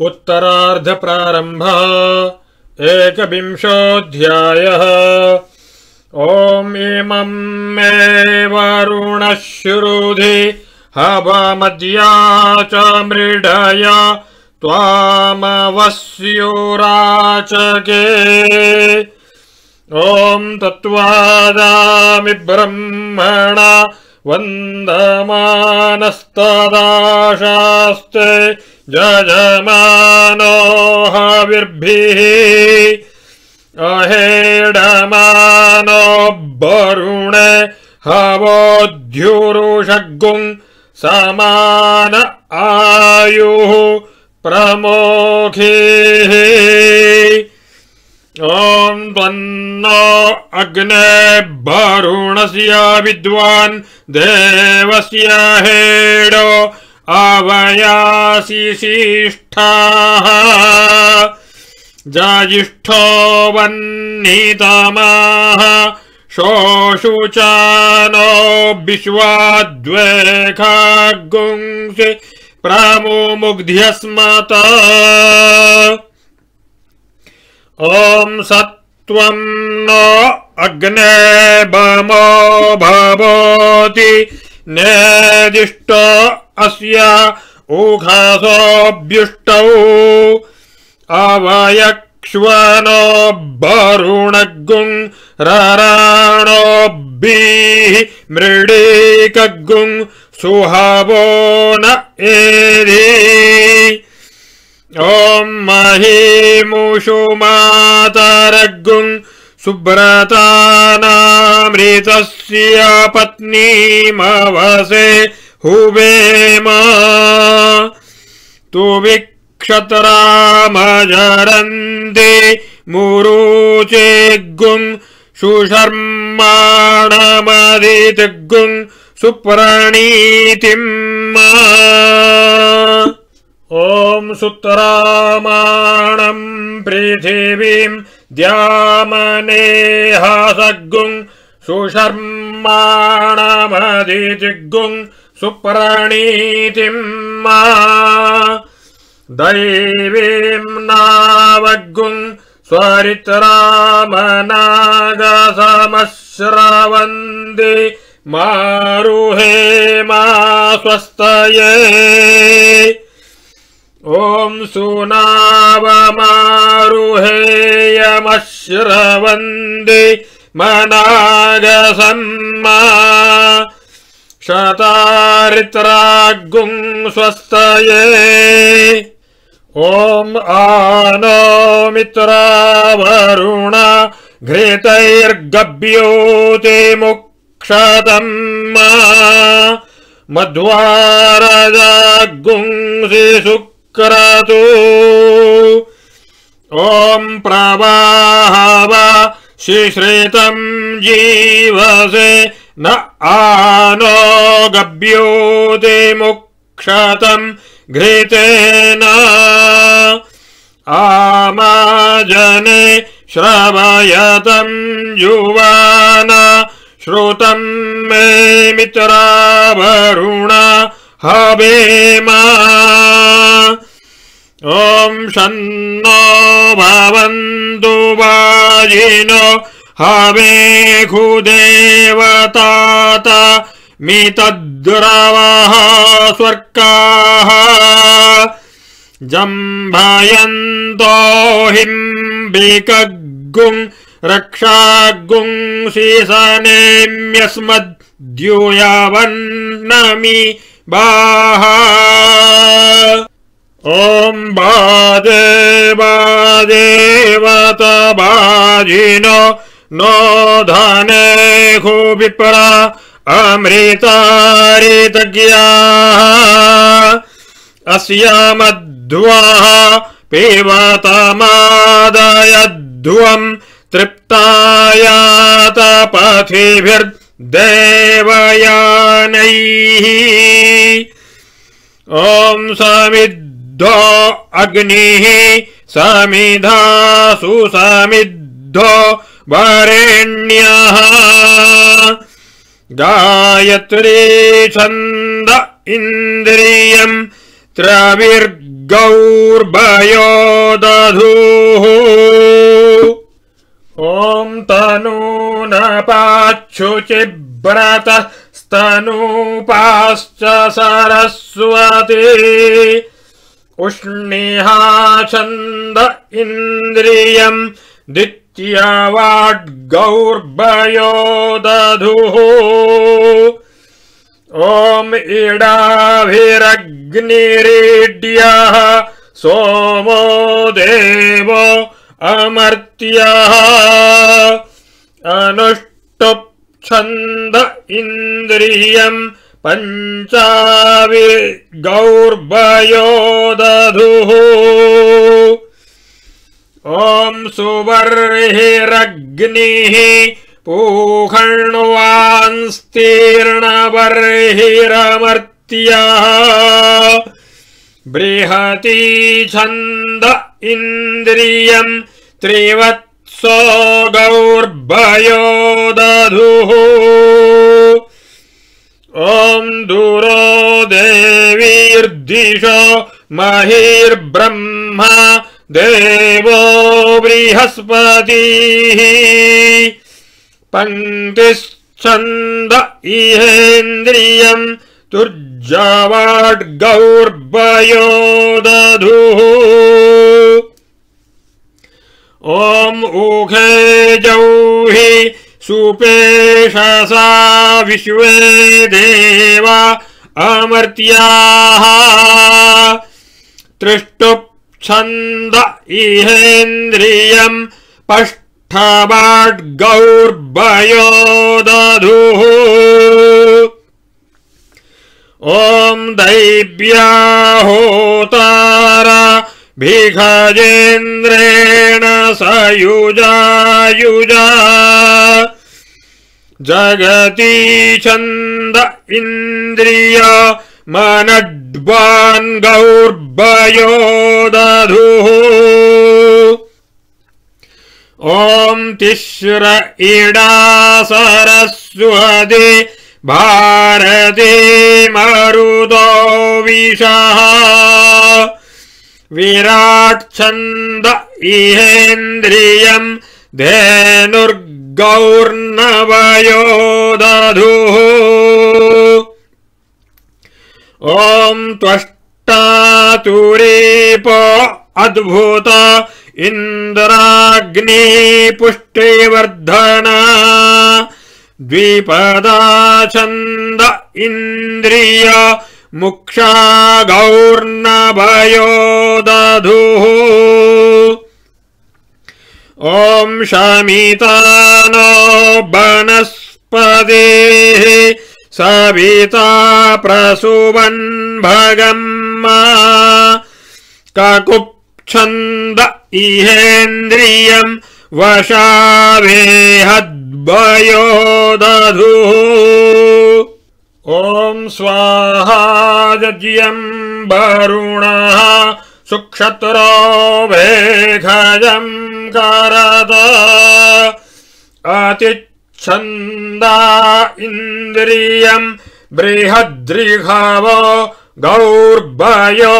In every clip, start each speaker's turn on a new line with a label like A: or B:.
A: उत्तरार्धप्रारम्भः। एकविंशोऽध्यायः। ॐ इमम् मे वरुणः श्रुधि हवमद्या च मृडय त्वामवस्युराचके। ॐ तत्त्वादामि ब्रह्मणा वन्दमानस्तदाशास्ते जजमानो हविर्भिः अहेडमानो वरुणे हवोद्युरुषग्गुम् समान आयुः प्रमोखिः ॐ त्वन्नो अग्ने वरुणस्य विद्वान् देवस्य हेडो आवयासि शिष्ठाः जाजिष्ठो वह्नितमाः शोषुचानो विश्वाद्वेखागुंसि प्रामुमुग्ध्यस्मत। ॐ सत्त्वम् नो अग्ने बमो भवति। नेदिष्ट अस्य ऊखासोऽभ्युष्टौ अवयक्ष्वनो वरुणगुम् रराणोभिः मृडीकगुम् सुहवो न एधि। ॐ महीमुषु मातरगुम् सुब्रतानामृतस्य पत्नीमवसे हुवेम तु विक्षतरामजरन्ति मुरुचेगुम् सुशर्माणमदितिगुम् सुप्रणीतिम् ॐ सुतरामाणम् पृथिवीम् द्यामनेहासगुम् सुशर्माणमदिजिगुम् सुप्रणीतिम् दैवीम् नावगुम् स्वरितरामनागसमश्रवन्ति मारुहे मा स्वस्तये। ॐ सुनावमारुहेयमश्रवन्ति मनागसन्मा शतारित्रागुम् स्वस्तये ॐ आनो मित्रावरुणा घृतैर्गभ्योते मुक्षतम् मध्वारजागुंसि शुक्रतु ॐ प्रवाहव शिश्रितम् जीवसे न आनो गभ्योते मुक्षतम् घृतेन। आमाजने श्रवयतम् युवान श्रुतम् मे मित्रावरुणा हवेमा ॐ शन्नो भवन्तु वाजिनो हवेखुदेवतात मितद्रवः स्वर्गाः। जम्भयन्तो हिम्बिकगुम् रक्षागुंसिसनेम्यस्मद्युयवन्नमि बाह ॐ बादे बादेवत बाजिनो नो धने विप्रा अमृतारितज्ञाः। अस्य मध्वः पिबतमादयध्वम् तृप्तायातपथिभिर्देवयानैः। ॐ समिद्धो अग्निः समिधासु समिद्धो वरेण्यः। गायत्री छन्द इन्द्रियम् त्रविर्ग गौर्भयो दधुः ॐ तनूनपाच्छुचिव्रत स्तनूपाश्च सरस्वती उष्णिहा छन्द इन्द्रियम् दित्यवाड्गौर्भयो दधुः ॐ इडाभिरग्निरीड्यः सोमो देवो अमर्त्यः। अनुष्टुप्छन्द इन्द्रियम् पञ्चावि गौर्भयो दधुः ॐ सुबर्हिरग्निः पूषण्वांस्तीर्णबर्हिरमर्त्यः बृहती छन्द इन्द्रियम् त्रिवत्सो गौर्भयो दधुः ॐ दुरो देवीर्दिशो महिर्ब्रह्मा देवो बृहस्पतिः पङ्क्तिश्छन्द इहेन्द्रियम् तुर्जवाड्गौर्भयो दधुः ॐ ऊखे जौहि सुपेशसा विश्वे देवा अमर्त्याः तृष्टुप्छन्द इहेन्द्रियम् पष्ठवाड्गौर्भयो दधुः ॐ दैव्याहोतार भिखजेन्द्रेण सयुजायुजा। जगती छन्द इन्द्रिय मनड्वान् गौर्भयो दधुः ॐ तिस्र इडा सरस्वती भारती मरुदो विषः। विराट् छन्द इहेन्द्रियम् धेनुर्गौर्नवयो दधुः ॐ त्वष्टातुरीप अद्भुत इन्द्राग्नि पुष्टिवर्धना द्विपदा छन्द इन्द्रिय मुक्षा गौर्नभयो दधुः ॐ शमितानो वनस्पतिः सविता प्रसुवन् भगम्मा। ककुप्छन्द इहेन्द्रियम् वशावेहद्भयो दधुः ॐ स्वाहा यज्ञम् वरुणः सुक्षत्रो भेखजम् करद अतिच्छन्दा इन्द्रियम् बृहद्रिघव गौर्भयो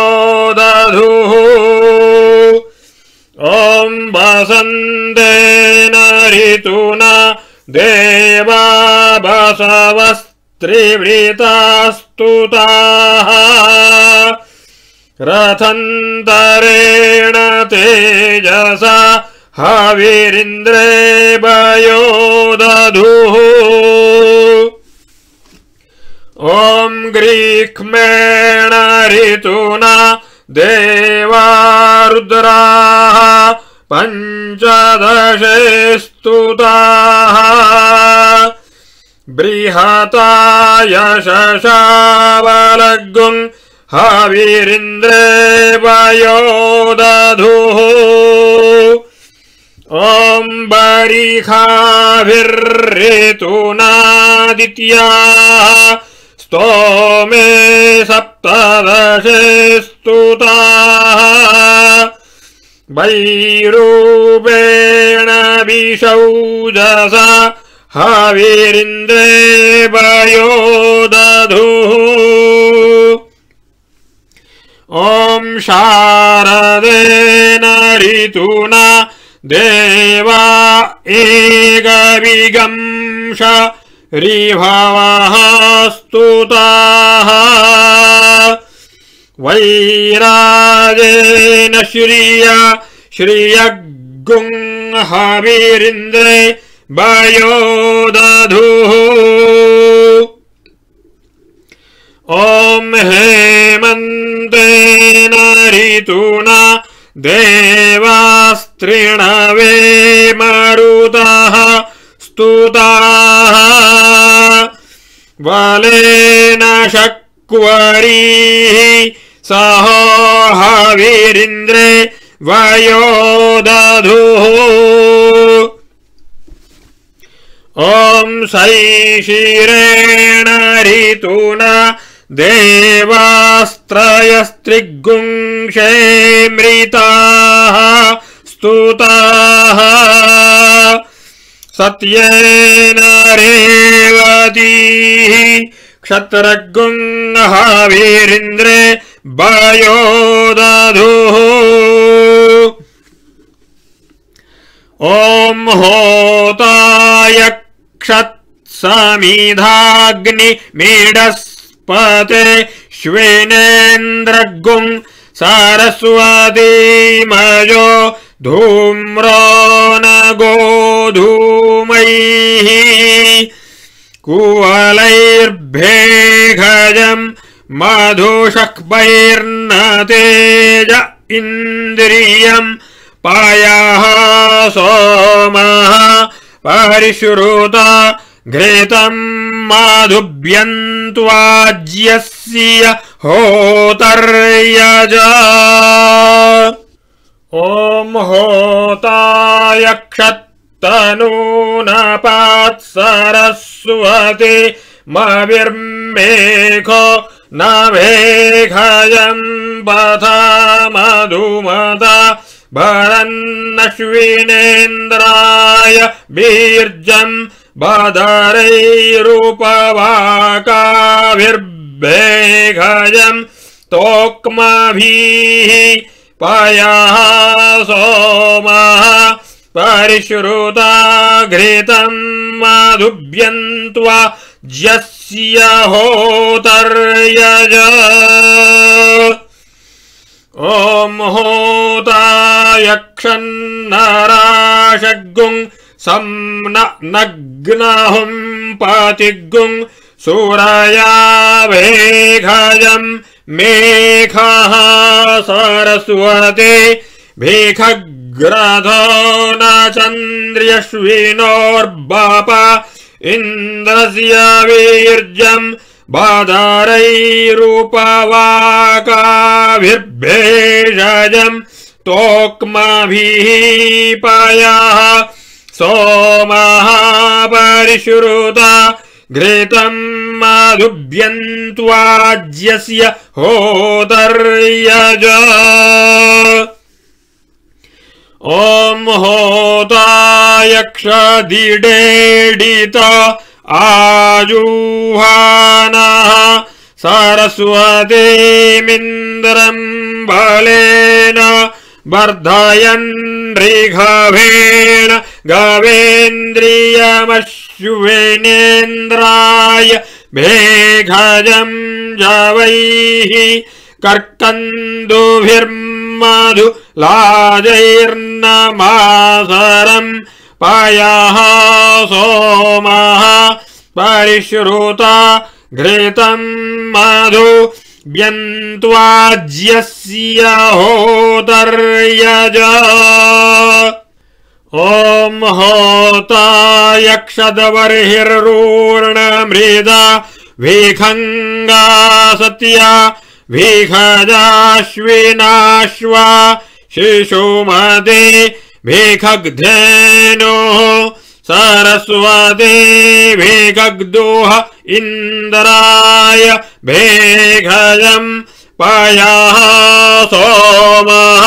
A: दधुः ॐ वसन्तेन ऋतुना देवा बसवस्त्रिवृतास्तुताः। रथन्तरेण तेजसा हविरिन्द्रे वयो दधुः ॐ ग्रीक्ष्मेण ऋतुना देवा रुद्राः पञ्चदशे स्तुताः बृहता हविरिन्द्रे वयो दधुः ॐ बरिखाभिर्ऋतुनादित्याः स्तोमे सप्तदशे स्तुताः वैरूपेण विशौजसा हविरिन्द्रे वयो दधुः ॐ ॐ शारदेन ऋतुना देवा एकविगंश ऋभवः स्तुताः वैराजेन श्रिय श्रियगुंहवीरिन्द्रे वयो दधुः ॐ हेमन्तेन ऋतुना देवास्त्रिणवे मरुतः स्तुताः। बलेन शक्वरीः सहो हवीरिन्द्रे वयो दधुः ॐ शैशिरेण ऋतुना देवास्त्रयस्त्रिगुंशे मृताः स्तुताः सत्येन रेवतीः। क्षत्रगुंहवीरिन्द्रे वयो दधुः ॐ होताय क्षत्समिधाग्निमीडस्पते श्वेनेन्द्रगुं सरस्वतीमयो गोधूमैः कुवलैर्भेघजम् मधुषक्वैर्न तेज इन्द्रियम् पायाः सोमः परिश्रुता घृतम् माधुभ्यन्त्वाज्यस्य होतर्यज ॐ होताय क्षत्तनूनपात् सरस्वती मविर्मेघो न मेघयम् पथा मधुमता भरन्नश्विनेन्द्राय बीर्जम् बदरैरुपवाकाभिर्भेघयम् तोक्मभिः पयः सोमः परिश्रुता घृतम् माधुभ्यन्त्वा ज्यस्य होतर्यज। ॐ होतायक्षन्नराशग्गुं सं नग्नहुम् पतिगुं सुरयाभेघजम् मेघः सरस्वते भेखग्रधो न चन्द्र्यश्विनोर्बाप इन्द्रस्य वीर्जम् बाधरैरुपवाकाभिर्भेषजम् तोक्मभिः पयः सोमः परिश्रुता घृतम् माधुभ्यन्त्वाज्यस्य होतर्यज ॐ होतायक्षदिडेडित आजुहानः सरस्वतीमिन्द्रम् बलेन वर्धयन् ऋघवेण गवेन्द्रियमश्विनेन्द्राय भेघजम् जवैः कर्कन्दुभिर्मधु लाजैर्नमासरम् पयः सोमः परिश्रुता घृतम् मधु व्यन्त्वाज्यस्य होतर्यज ॐ होतायक्षदवर्हिर्रूर्णमृदा वीखङ्गा सत्या वीखजाश्विनाश्वा शिशुमते वीखग्धेनोः सरस्वते भेगग्दोह इन्द्राय भेघजम् पयः सोमः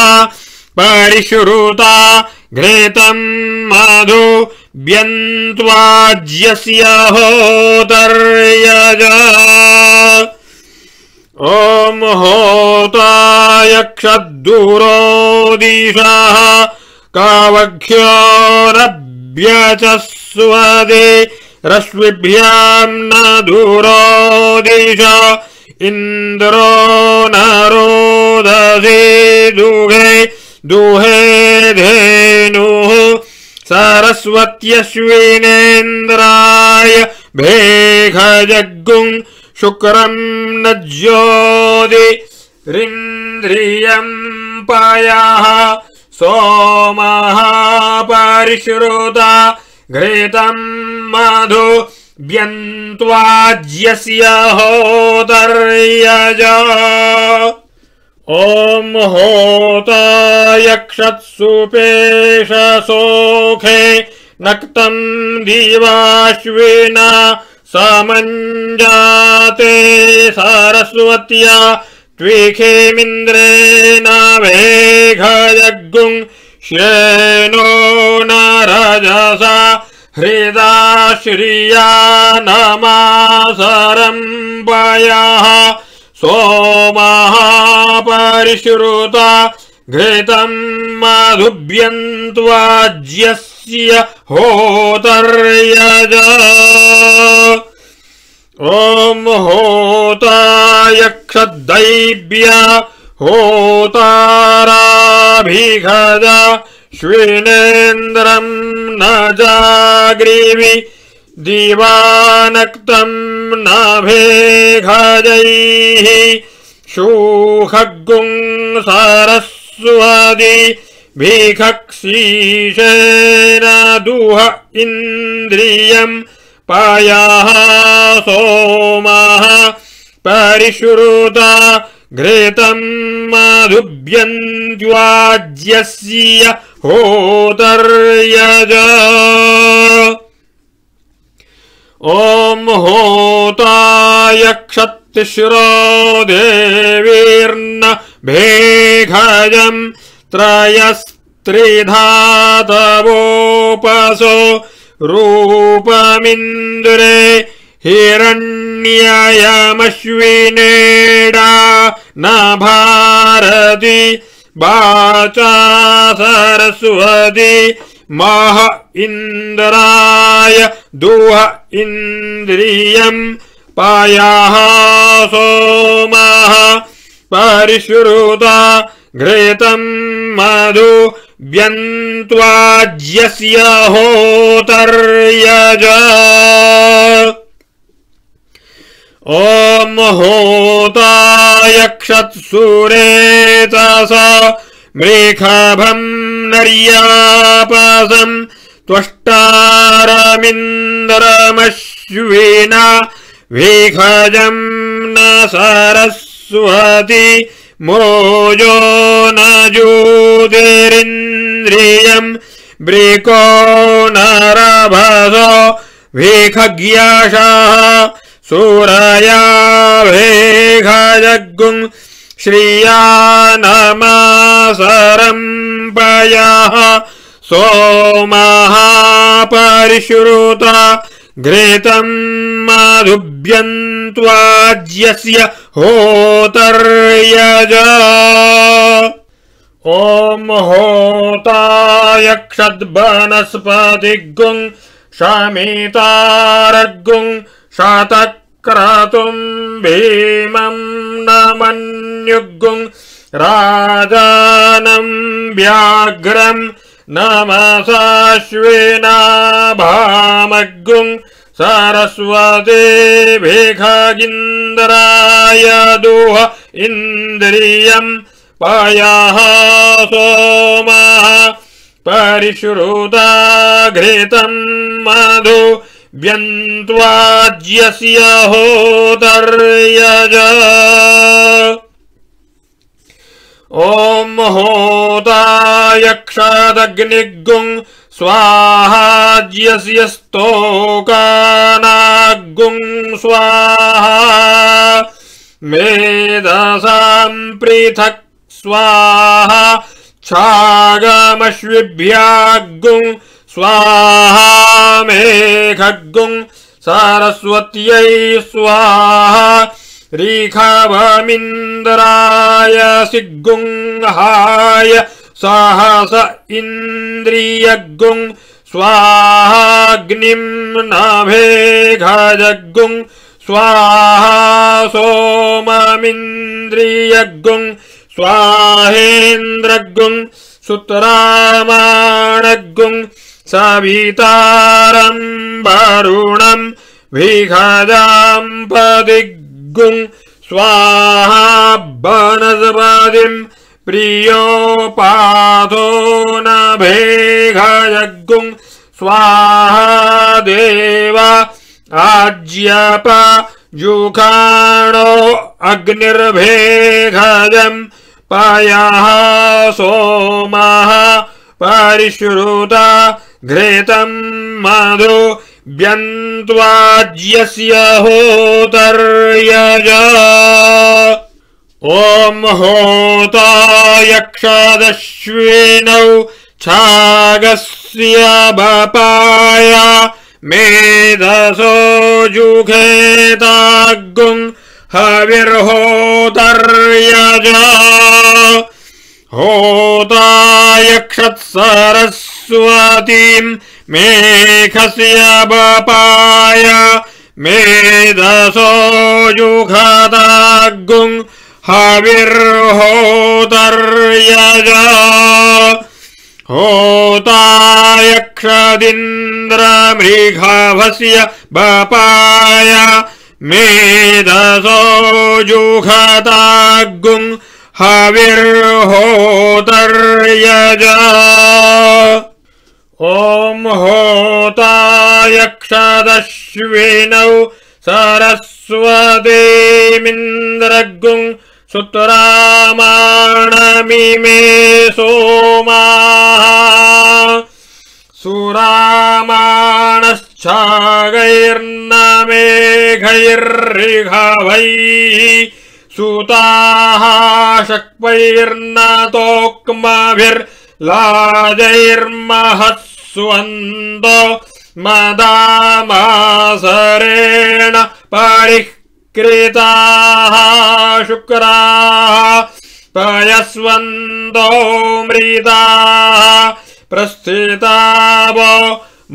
A: परिश्रुता घृतम् मधु व्यन्त्वाज्यस्य होतर्यज ॐ होतायक्षद्दूरो दिशाः कावख्योरभ्यचस्वदे रश्मिभ्याम् न दूरो दिश इन्द्रो न रोदसे दुहे दुहे धेनुः सरस्वत्यश्विनेन्द्राय भेघजग्गुम् शुक्रम् न रिन्द्रियम् पयः सोमः परिश्रुता घृतम् मधु व्यन्त्वाज्यस्य होतर्यज ॐ होतायक्षत्सुपेशसोखे नक्तम् दिवाश्विना समञ्जाते सरस्वत्या त्विखेमिन्द्रेण वेघयग्गुम् श्रेणो न रजसा हृदा श्रिया नमासरम्बयः सोमः परिश्रुता घृतम् मधुभ्यन्त्वाज्यस्य होतर्यज। ॐ होतायक्षदैव्य होताराभिघज। श्विनेन्द्रम् न जाग्रीवि दिवानक्तम् न भेघजैः शूखगुम् सरस्वदि भीखक्षीशेन दुह इन्द्रियम् पयः सोमः परिश्रुता घृतम् मधुभ्यन्त्वाज्यस्य होतर्यज ॐ होतायक्षत्तिश्रो देवीर्न भेघजम् त्रयस्त्रिधातवोपसो रूपमिन्द्रे हिरण्ययमश्विनेडा न भारति वाचा सरस्वती मह इन्द्राय दुह इन्द्रियम् पयः सोमः परिश्रुता घृतम् मधु व्यन्त्वाज्यस्य होतर्यज। ॐ होतायक्षत्सुरेतस मृखभम् नर्यापसम् त्वष्टारमिन्द्रमश्विना विखजम् न सरस्वती मोजो न ज्योतिरिन्द्रियम् वृको नरभसो विखज्ञाशाः सूरया भेघजग्गुम् श्रिया नमासरम्पयः सोमः परिश्रुता घृतम् मधुभ्यन्त्वाज्यस्य होतर्यज। ॐ होतायक्षद्वनस्पतिगुम् शमितारगुम् शतक्रतुम् भीमम् न राजानम् व्याघ्रम् भामगुम् सरस्वती भिखगिन्द्राय दुह इन्द्रियम् पयः सोमः परिश्रुता घृतम् मधु व्यन्त्वाज्यस्य होतर्यज ॐ होतायक्षदग्निगुम् स्वाहाज्यस्य स्तोकानागुम् स्वाहा। मेधसाम् पृथक् स्वाहा छागमश्विभ्यागुम् स्वाहा मेघगुम् सरस्वत्यै स्वाहा रीखाभमिन्द्राय सिग्गुङ्हाय साहस इन्द्रियग्गुङ् स्वाहाग्निम् नाभेघजग्गुङ् स्वाहा सोममिन्द्रियग्गुङ् स्वाहेन्द्रग्गुङ् सुतरामाणग्गुङ् सवितारम् वरुणम् विघजाम् पदिग् विघजाम्पदिग्गुम् स्वाहा वनस्पतिम् प्रियोपाधो न भेघयगुम् स्वाहा देव आज्यप जुखाणो अग्निर्भेघजम् पयः सोमः परिश्रुता घृतम् मधु व्यन्त्वाज्यस्य होतर्यज। ॐ होता यक्षदश्विनौ छागस्य बपाय। मेधसो जुघेतागुम् हविर्होतर्यज। होता यक्षत्सरस्वतीम् मेघस्य बपाय मेधसो जुघतागुम् हविर्होतर्यज होतायक्षदिन्द्रमृघभस्य बपाय मेधसो जुघतागुम् हविर्होतर्यज ॐ होतायक्षदश्विनौ सरस्वतीमिन्द्रगुम् सुतरामाणमिमे सोमाः। सुरामाणश्चागैर्नमेघैर्ऋघवैः सुताः शक्वैर्न तोक्मभिर्लाजैर्महत्स्वन्द मदामासरेण परिष्कृताः शुक्राः पयस्वन्दो मृताः प्रस्थिताव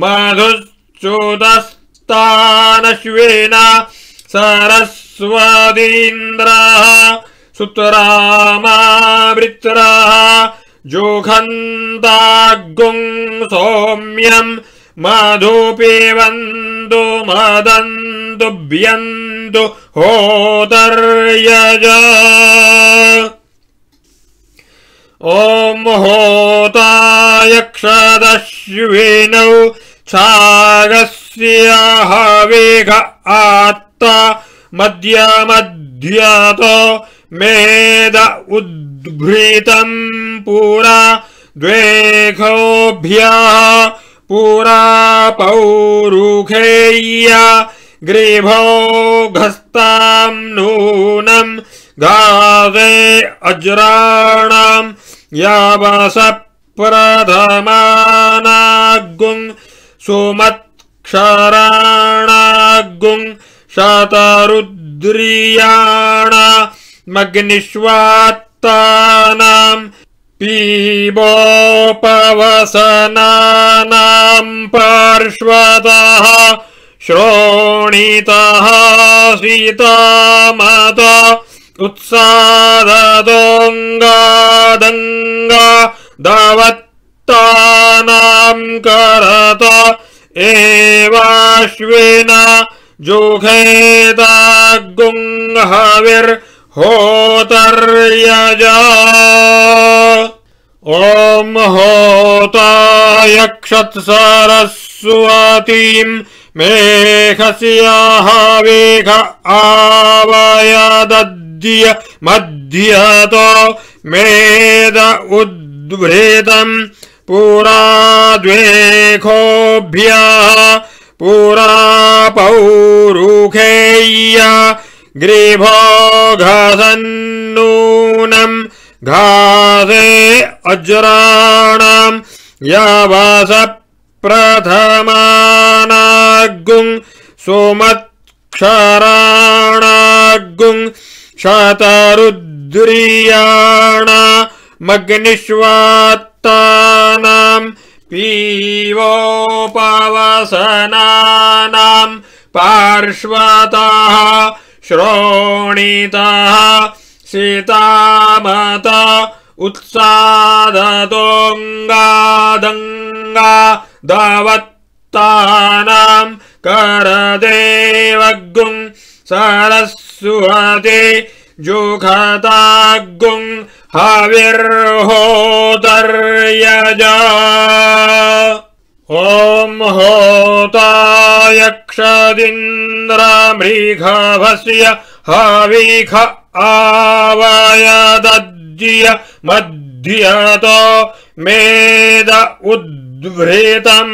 A: मधुच्युतस्तानश्विना सरस्वतीन्द्रः सुतरामावृत्रः जोघन्तागुम् सौम्यम् मधुपिबन्तु मदन्तुभ्यन्तु होतर्यज ॐ होतायक्षदश्विनौ छागस्य हवेघ आत्ता मध्यमध्यत मेद उद्भृतम् पुरा द्वेघोभ्यः पुरा पौरुखेय्या ग्रीभो घस्ताम् नूनम् गादे अज्राणाम् यावस प्रधमानागुम् सुमत्क्षराणागुम् शतरुद्रियाणा मग्निष्वात्तानाम् पीबोपवसनानाम् पार्श्वतः श्रोणितः सीतामत उत्सादोङ्गादङ्गा दवत्तानाम् करत एवाश्विना जुघेतागुङ्हविर्होतर्यज ॐ होतायक्षत्सरस्वतीम् मेघस्याः वेघ आवयदद्य मध्यत मेद उद्भृतम् पुरा द्वेखोभ्यः पुरा पौरुखेय्या ग्रीभो घसन्नूनम् घासे अज्राणाम् यावस प्रथमानागुम् सुमत्क्षराणागुम् क्षराणागुम् शतरुद्रियाणामग्निष्वात्तानाम् पीवोपवसनानाम् पार्श्वतः श्रोणितः सीतामत उत्सादतोङ्गादङ्गा दवत्तानाम् करदेवगुम् सरस्वते जुघतागुम् हविर्होदर्यजा ॐ होतायक्षदिन्द्रमृघभस्य हविख आवयदद्य मध्यत मेद उद्भृतम्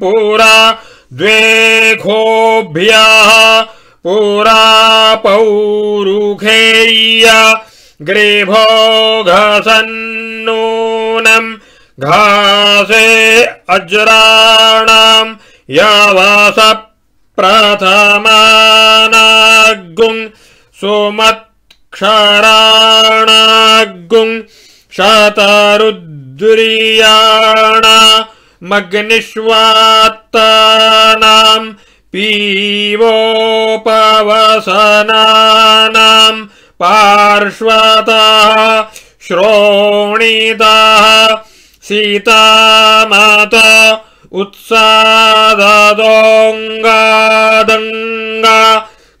A: पुरा द्वेखोभ्यः पुरा पौरुखेय्य ग्रीभो घसन्नूनम् घासे अज्राणाम् यवस प्रथमानागुम् सुमत्क्षराणागुम् शतरुद्रियाणा मग्निष्वात्तानाम् पीवोपवसनानाम् पार्श्वतः श्रोणितः सीतामत उत्सादोङ्गादङ्गा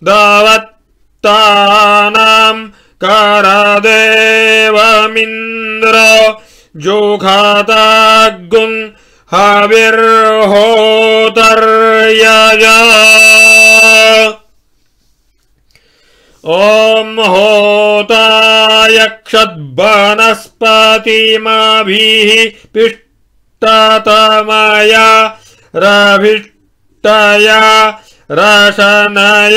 A: दवत्तानाम् करदेवमिन्द्र जोघातागुम् हविर्होतर्यजा ॐ होतायक्षद्वनस्पतिमाभिः पिष्टतमया रभिष्टया रशनयाधित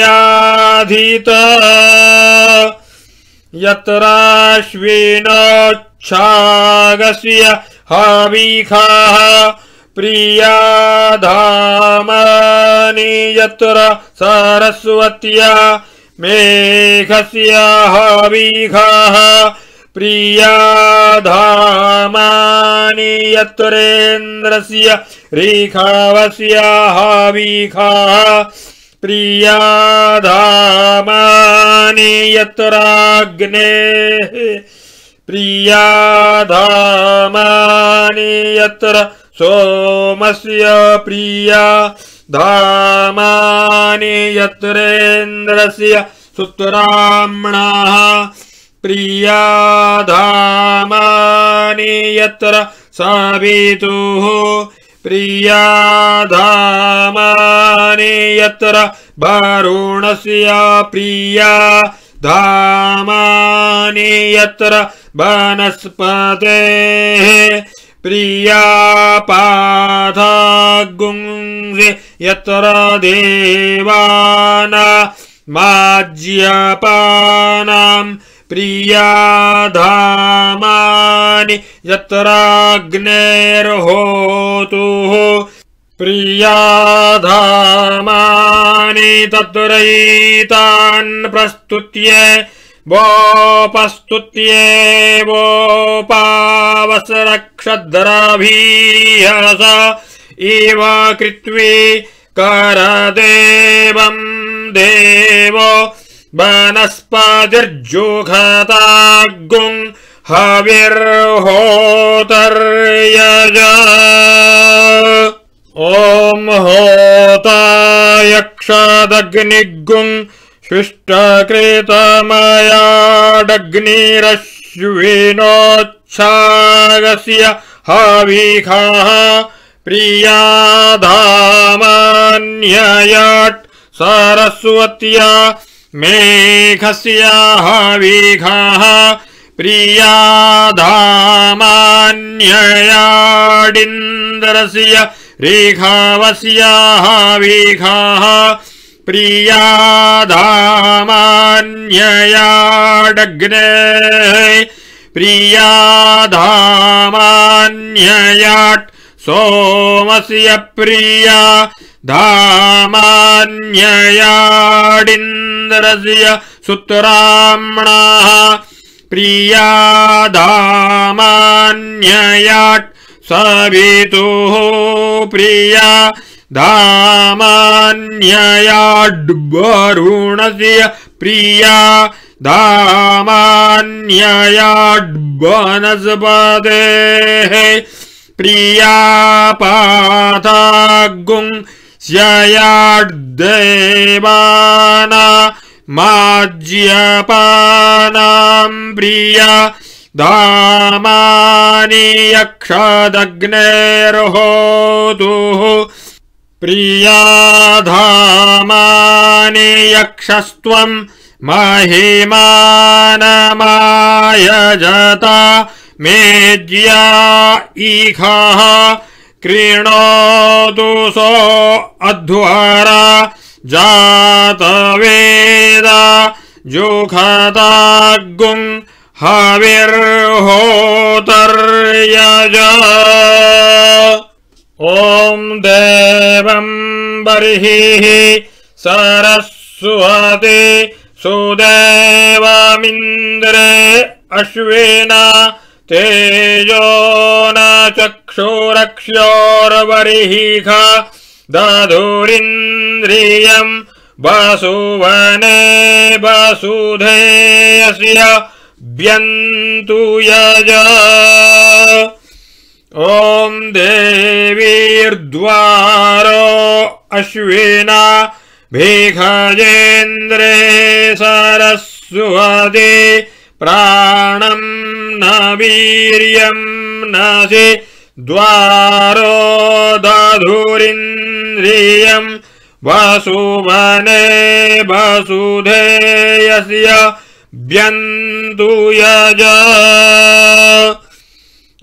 A: यत्राश्विनोच्छागस्य हविखाः प्रियाधामानि यत्र सरस्वत्या मेघस्य हविखाः प्रियाधामानि यत्रेन्द्रस्य रेखावस्य हविखाः प्रियाधामानि यत्राग्नेः प्रियाधामानि यत्र सोमस्य प्रिया धामानि यत्रेन्द्रस्य सुत्राम्णाः प्रियाधामानि यत्र सावितुः प्रियाधामानि यत्र वरुणस्य प्रिया धामानि यत्र वनस्पतेः प्रियापाधागुंसि यत्र देवाना माज्यपानाम् प्रियाधामानि यत्राग्नेर्होतुः प्रियाधामानि तत्रैतान् प्रस्तुत्य वोपस्तुत्येवोपावसरक्षद्रभीहस इव कृत्वे करदेवम् देवो वनस्पतिर्जुघतागुम् हविर्होतर्यज ॐ होतायक्षदग्निगुम् शिष्टकृतमयाडग्निरश्विनोच्छागस्य हविखाः प्रियाधामान्ययाट् सरस्वत्या मेघस्य हविखाः प्रियाधामान्ययाडिन्द्रस्य रेखावस्य हविखाः प्रियाधामान्ययाडग्ने प्रियाधामान्ययाट् सोमस्य प्रिया धामान्ययाडिन्द्रस्य सुत्राम्णाः प्रिया धामान्ययाट् सवितुः प्रिया धामान्ययाड्वरुणस्य प्रिया। धामान्ययाड्वनस्पतेः प्रिया पाथागुं स्ययाड्देवाना। माज्यपानाम् प्रिया। धामानि यक्षदग्नेर्होतुः प्रिया धामानि यक्षस्त्वम् महिमानमायजता मेज्या ईखः क्रीणोतु सो अध्वरा जातवेदा जुखतागुम् हविर्होतर्यज ॐ देवम् बर्हिः सरस्वते सुदेवमिन्द्रे अश्विना तेजो न चक्षुरक्ष्योर्बर्हिः दधुरिन्द्रियम् वसुवने वसुधेयस्य व्यन्तु यज ॐ देवीर्द्वारो अश्विना भीखजेन्द्रे सरस्वते प्राणम् न वीर्यम् नसि द्वारो दधुरिन्द्रियम् वसुवने वसुधेयस्य व्यन्तु यज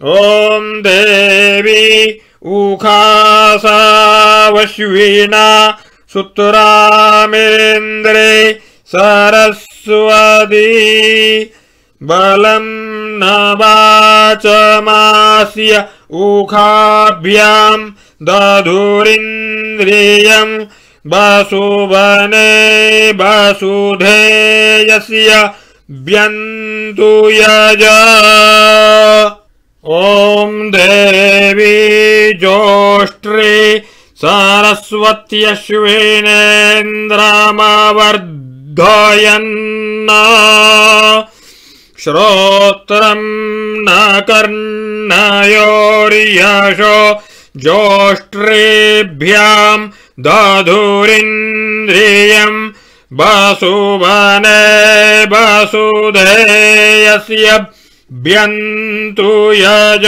A: ॐ देवी उखासावश्विना सुत्रामेन्द्रे सरस्वती। बलम् न वाचमास्य उखाभ्याम् दधुरिन्द्रियम् वसुवने वसुधेयस्य व्यन्तु यज ॐ देवी जोष्ट्रे सरस्वत्यश्विनेन्द्रमवर्धयन् श्रोत्रम् न कर्णयोर्यशो जोष्ट्रेभ्याम् दधुरिन्द्रियम् वसुवने वसुधेयस्य व्यन्तु यज।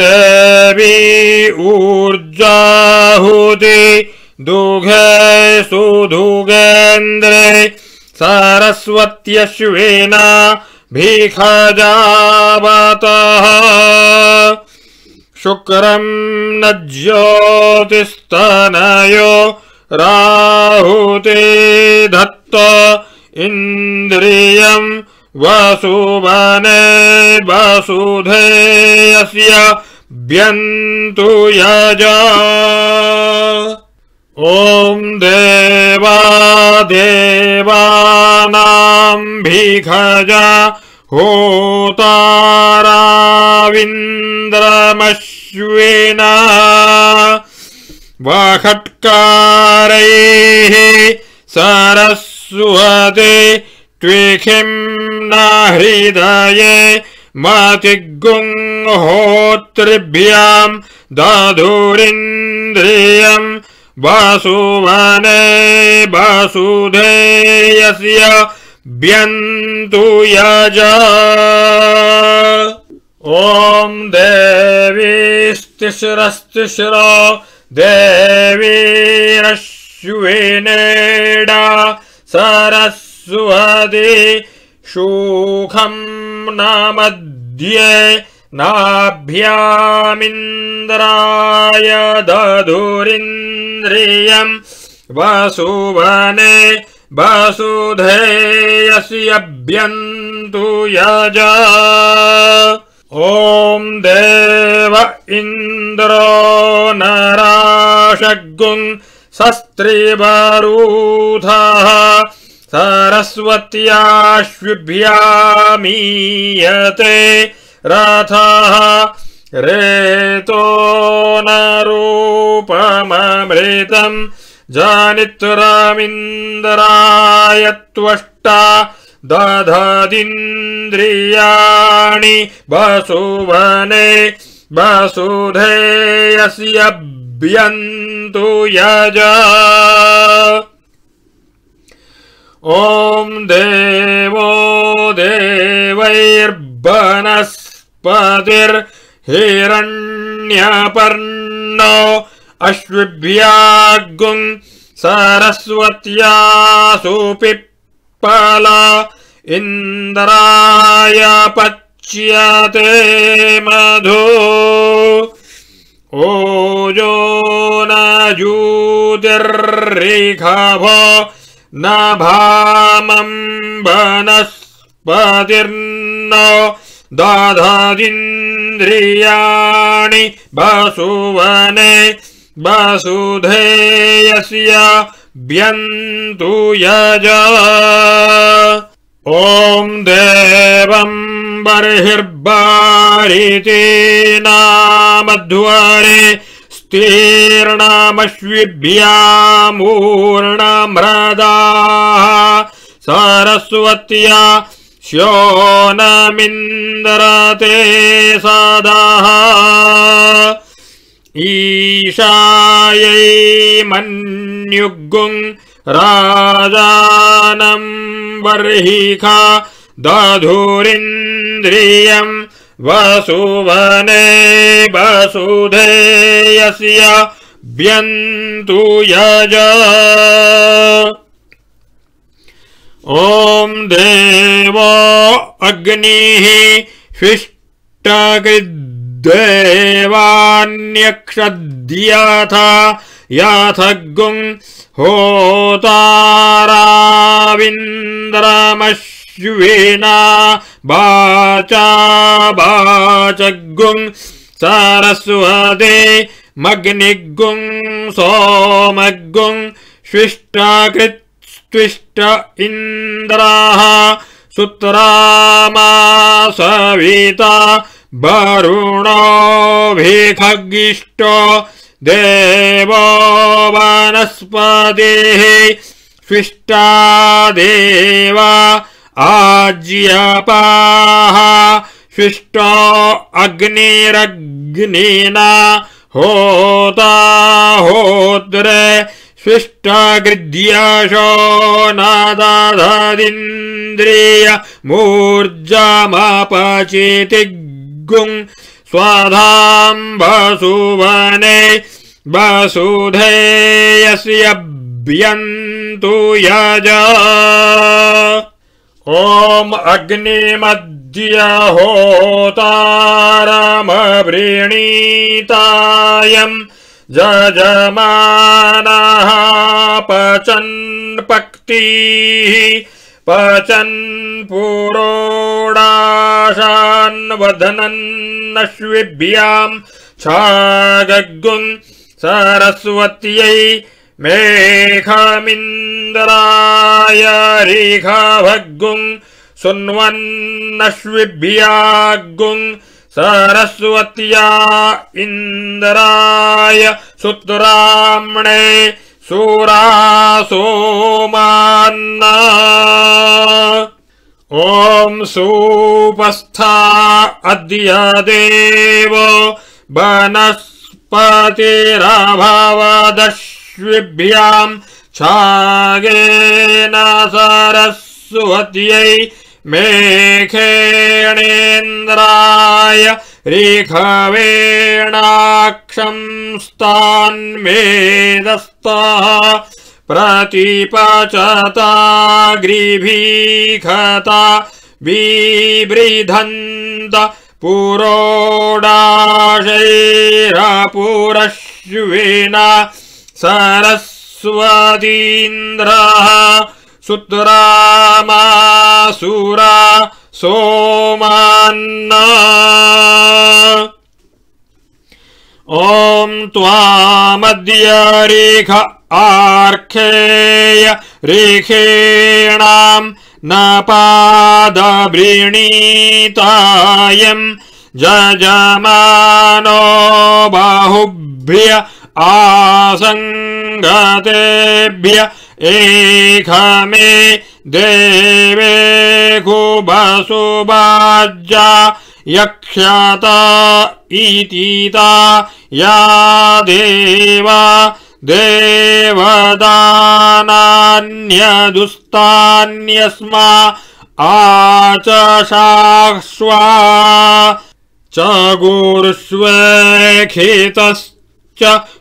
A: देवी ऊर्जाहुति दुघे सुदुगेन्द्रे सरस्वत्यश्विना भीखजावतः। शुक्रम् न ज्योतिस्तनयो राहुते धत्त इन्द्रियम् वसुवने व्यन्तु यज। ॐ देवा देवानाम् भीखजा होताराविन्द्रमश्विना। वखट्कारैः सरस्वते त्विखिम् न हृदये मतिगुङ्होत्रिभ्याम् दधुरिन्द्रियम् वसुवने वसुधेयस्य व्यन्तु यज। ॐ देवीस्तिस्रस्तिस्रो देवीरश्विनेडा सरस्वती शूखम् न मध्ये नाभ्यामिन्द्राय दधुरिन्द्रियम् वसुवने वसुधेयस्य व्यन्तु यज। ॐ देव इन्द्रो नराशगुम् सस्त्रिवरूथः सरस्वत्याश्विभ्यामीयते रथः रेतो न रूपममृतम् जानित्रमिन्द्राय त्वष्टा दधदिन्द्रियाणि वसुवने वसुधेयस्यभ्यन्तु यज। ॐ देवो देवैर्बनस्पतिर्हिरण्यपर्णो अश्विभ्यागुम् सरस्वत्यासु पिप्पला इन्द्राय पच्यते मधु ओजो न जूतिर्रेखभ न भामम् वनस्पतिर्न दधदिन्द्रियाणि वसुवने वसुधेयस्य व्यन्तु यज ॐ देवम् बर्हिर्बारिते नामध्वरे स्तीर्णमश्विभ्यामूर्णमृदाः सरस्वत्या श्योनमिन्द्रते सदाः ईशायै मन्युगुम् राजानम् बर्हिखा दधुरिन्द्रियम् वसुवने वसुधेयस्य व्यन्तु यज। ॐ देवो अग्निः शिष्टकृद्देवान्यक्षद्यथ याथगुम् होताराविन्द्रमश्विना बाचा बाचगुम् सरस्वते मग्निगुम् सोमगुम् स्विष्टकृत्स्विष्ट इन्द्राः सुत्रामा सविता वरुणोऽभिखगिष्टो देवो वनस्पतिः स्विष्टा देवा आज्यपाः स्विष्टो अग्निरग्निना होता होद्रे स्विष्टगृद्यशो नादादिन्द्रिय मूर्जमपचितिगुम् स्वधाम् वसुवने वसुधेयस्य व्यन्तु यज। ॐ अग्निमद्य होतारमवृणीतायम् जजमानः पचन् पक्तिः पचन् पुरोडाशान्वधनन्नश्विभ्याम् छागगुम् सरस्वत्यै मेघमिन्द्राय रेखाभगुम् सुन्वन्नश्विभ्यागुम् सरस्वत्या इन्द्राय सुत्राम्णे सुरासोमान्ना। ॐ सुपस्था अद्य देव वनस्पतिरभवदश्विभ्याम् छागेन सरस्वत्यै मेघेणेन्द्राय रेखवेणाक्षंस्तान्मेदस्तः प्रतिपचता ग्रीभीखता विबृधन्त पुरोडाशैरपुरश्विना सरस्वतीन्द्रः सुत्रामासुरा सोमान्ना। ॐ त्वामद्य रेख आर्खेय रेखेणाम् न जजमानो बाहुभ्य आसङ्गतेभ्य एकमे देवे कुबसुबाजा यक्ष्यता इतीता या देवा देवदानान्यदुस्तान्यस्मा आचशाक्ष्वा चगुर्ष्वेखितश्च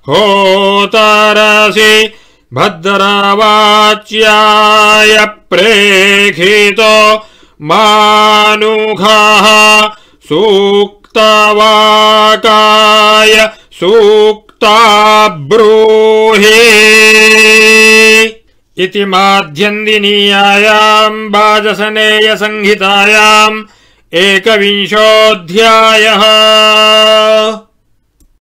A: होतरसि भद्रवाच्याय प्रेखितो मानुघः सूक्तवाकाय सूक्ता ब्रूहि। इति माध्यन्दिनीयायाम् वाजसनेयसंहितायाम् एकविंशोऽध्यायः।